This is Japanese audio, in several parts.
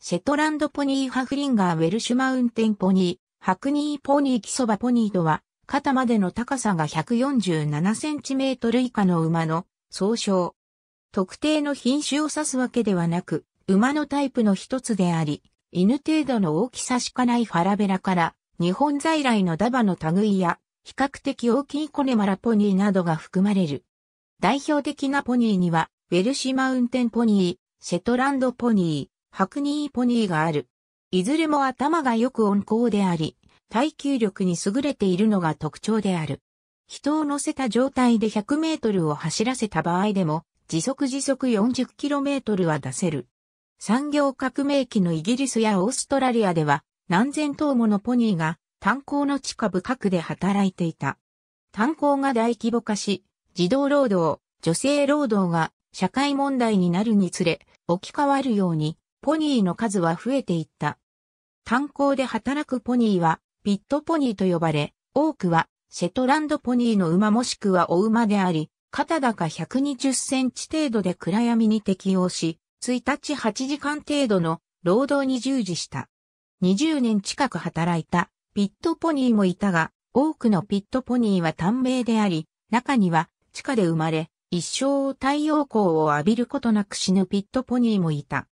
シェトランドポニーハフリンガーウェルシュマウンテンポニー、ハクニーポニーキソバポニーとは、肩までの高さが147センチメートル以下の馬の総称。特定の品種を指すわけではなく、馬のタイプの一つであり、犬程度の大きさしかないファラベラから、日本在来のダバの類や、比較的大きいコネマラポニーなどが含まれる。代表的なポニーには、ウェルシュマウンテンポニー、シェトランドポニー、ハクニーポニーがある。いずれも頭がよく温厚であり、耐久力に優れているのが特徴である。人を乗せた状態で100メートルを走らせた場合でも、時速時速 40km は出せる。産業革命期のイギリスやオーストラリアでは何千頭ものポニーが炭鉱の地下深くで働いていた。炭鉱が大規模化し、児童労働、女性労働が社会問題になるにつれ置き換わるようにポニーの数は増えていった。炭鉱で働くポニーはピットポニーと呼ばれ、多くはシェトランドポニーの馬もしくはお馬であり、肩高120センチ程度で暗闇に適応し、1日8時間程度の労働に従事した。20年近く働いたピットポニーもいたが、多くのピットポニーは短命であり、中には地下で生まれ、一生太陽光を浴びることなく死ぬピットポニーもいた。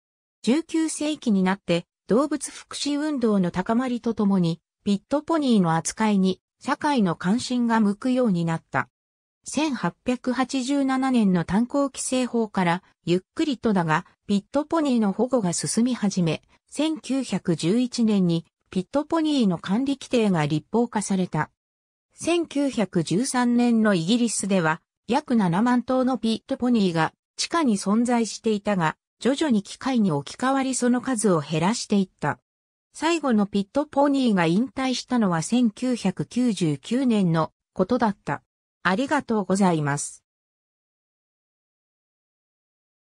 19世紀になって動物福祉運動の高まりとともに、ピットポニーの扱いに社会の関心が向くようになった。1887年の炭鉱規制法からゆっくりとだがピットポニーの保護が進み始め、1911年にピットポニーの管理規定が立法化された。1913年のイギリスでは約7万頭のピットポニーが地下に存在していたが、徐々に機械に置き換わりその数を減らしていった。最後のピットポニーが引退したのは1999年のことだった。ありがとうございます。